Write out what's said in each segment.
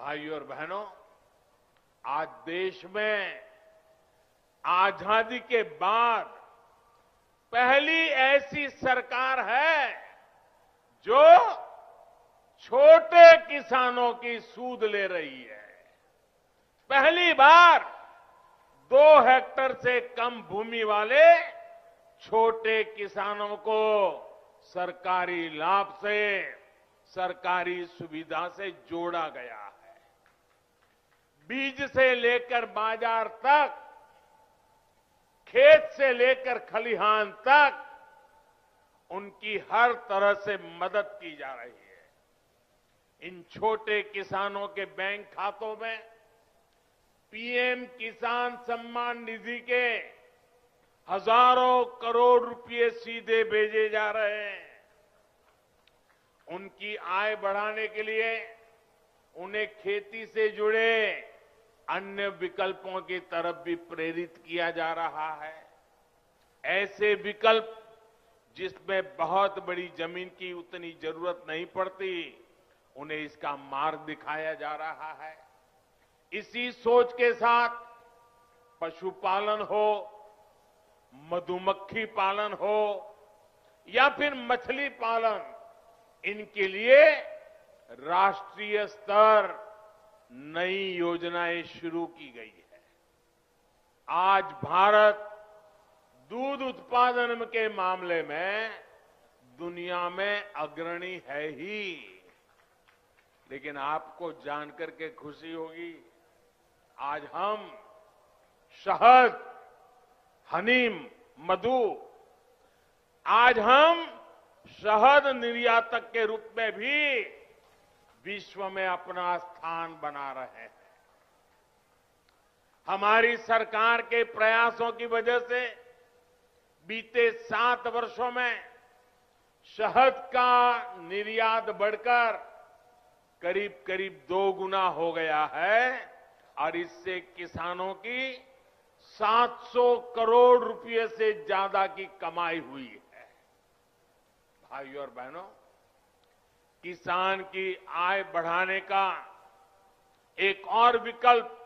भाइयों और बहनों, आज देश में आज़ादी के बाद पहली ऐसी सरकार है जो छोटे किसानों की सूद ले रही है। पहली बार दो हेक्टर से कम भूमि वाले छोटे किसानों को सरकारी लाभ से, सरकारी सुविधा से जोड़ा गया। है बीज से लेकर बाज़ार तक, खेत से लेकर खलिहान तक, उनकी हर तरह से मदद की जा रही है। इन छोटे किसानों के बैंक खातों में पीएम किसान सम्मान निधि के हज़ारों करोड़ रुपए सीधे भेजे जा रहे हैं। उनकी आय बढ़ाने के लिए उन्हें खेती से जुड़े अन्य विकल्पों की तरफ़ भी प्रेरित किया जा रहा है। ऐसे विकल्प जिसमें बहुत बड़ी ज़मीन की उतनी ज़रूरत नहीं पड़ती, उन्हें इसका मार्ग दिखाया जा रहा है। इसी सोच के साथ पशुपालन हो, मधुमक्खी पालन हो, या फिर मछली पालन, इनके लिए राष्ट्रीय स्तर नई योजनाएँ शुरू की गई है। आज भारत दूध उत्पादन के मामले में दुनिया में अग्रणी है ही। लेकिन आपको जानकर के खुशी होगी, आज हम शहद, हनीम, मधु, आज हम शहद निर्यातक के रूप में भी विश्व में अपना स्थान बना रहे हैं। हमारी सरकार के प्रयासों की वजह से बीते सात वर्षों में शहद का निर्यात बढ़कर करीब करीब दो गुना हो गया है और इससे किसानों की 700 करोड़ रुपए से ज़्यादा की कमाई हुई है। भाइयों और बहनों किसान की आय बढ़ाने का एक और विकल्प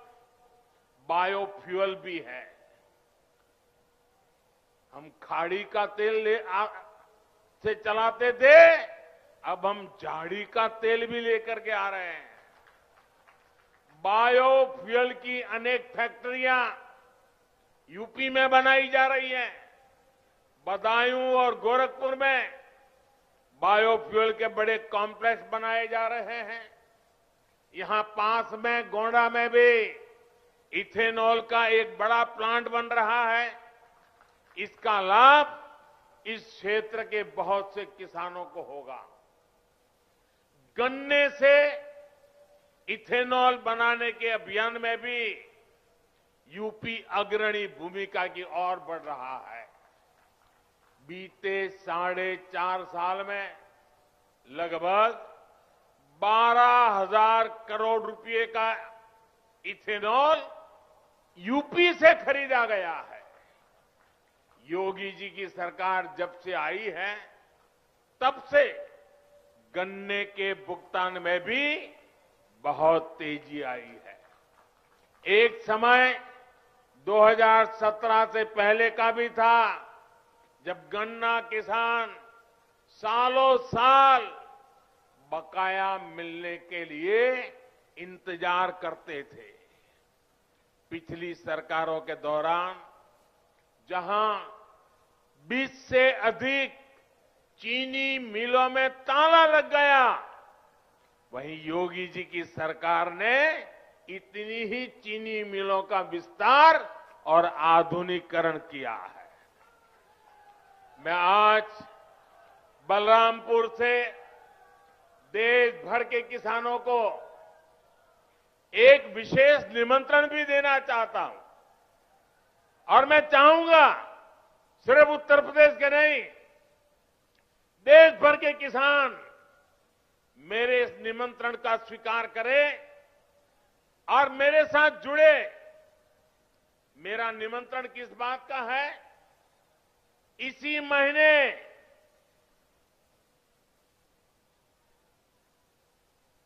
बायोफ्यूल भी है। हम खाड़ी का तेल ले आ, से चलाते थे अब हम झाड़ी का तेल भी लेकर के आ रहे हैं। बायोफ्यूल की अनेक फैक्ट्रियाँ यूपी में बनाई जा रही हैं। बदायूं और गोरखपुर में बायोफ्यूल के बड़े कॉम्प्लेक्स बनाए जा रहे हैं। यहाँ पास में, गोंडा में भी इथेनॉल का एक बड़ा प्लांट बन रहा है। इसका लाभ इस क्षेत्र के बहुत से किसानों को होगा। गन्ने से इथेनॉल बनाने के अभियान में भी यूपी अग्रणी भूमिका की ओर बढ़ रहा है। बीते साढ़े चार साल में लगभग बारह हज़ार करोड़ रुपए का इथेनॉल यूपी से खरीदा गया है। योगी जी की सरकार जब से आई है, तब से गन्ने के भुगतान में भी बहुत तेज़ी आई है। एक समय 2017 से पहले का भी था जब गन्ना किसान सालों साल बकाया मिलने के लिए इंतज़ार करते थे। पिछली सरकारों के दौरान जहाँ 20 से अधिक चीनी मिलों में ताला लग गया, वहीं योगी जी की सरकार ने इतनी ही चीनी मिलों का विस्तार और आधुनिकीकरण किया है। मैं आज बलरामपुर से देश भर के किसानों को एक विशेष निमंत्रण भी देना चाहता हूँ। और मैं चाहूँगा, सिर्फ़ उत्तर प्रदेश के नहीं, देश भर के किसान मेरे इस निमंत्रण का स्वीकार करें और मेरे साथ जुड़े। मेरा निमंत्रण किस बात का है? इसी महीने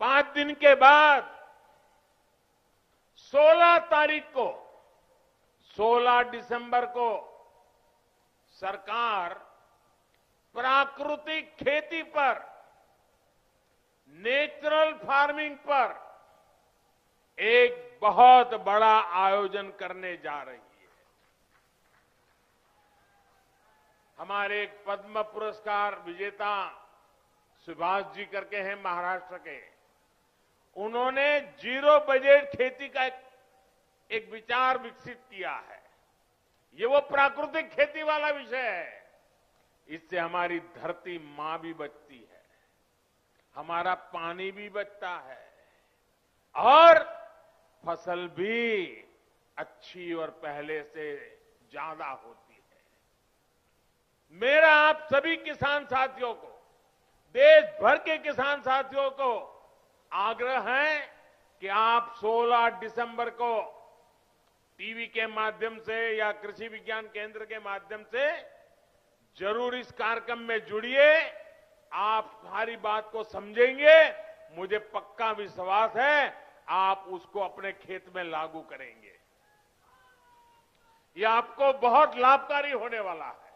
पाँच दिन के बाद 16 तारीख को 16 दिसंबर को सरकार प्राकृतिक खेती पर, नेचुरल फ़ार्मिंग पर एक बहुत बड़ा आयोजन करने जा रही है। हमारे एक पद्म पुरस्कार विजेता सुभाष जी करके हैं महाराष्ट्र के। उन्होंने ज़ीरो बजट खेती का एक, विचार विकसित किया है। ये वो प्राकृतिक खेती वाला विषय है। इससे हमारी धरती माँ भी बचती है। हमारा पानी भी बचता है। और फ़सल भी अच्छी और पहले से ज़्यादा होती मेरा आप सभी किसान साथियों को देश भर के किसान साथियों को आग्रह है कि आप 16 दिसंबर को टीवी के माध्यम से या कृषि विज्ञान केंद्र के माध्यम से ज़रूर इस कार्यक्रम में जुड़िए। आप सारी बात को समझेंगे। मुझे पक्का विश्वास है, आप उसको अपने खेत में लागू करेंगे। यह आपको बहुत लाभकारी होने वाला है।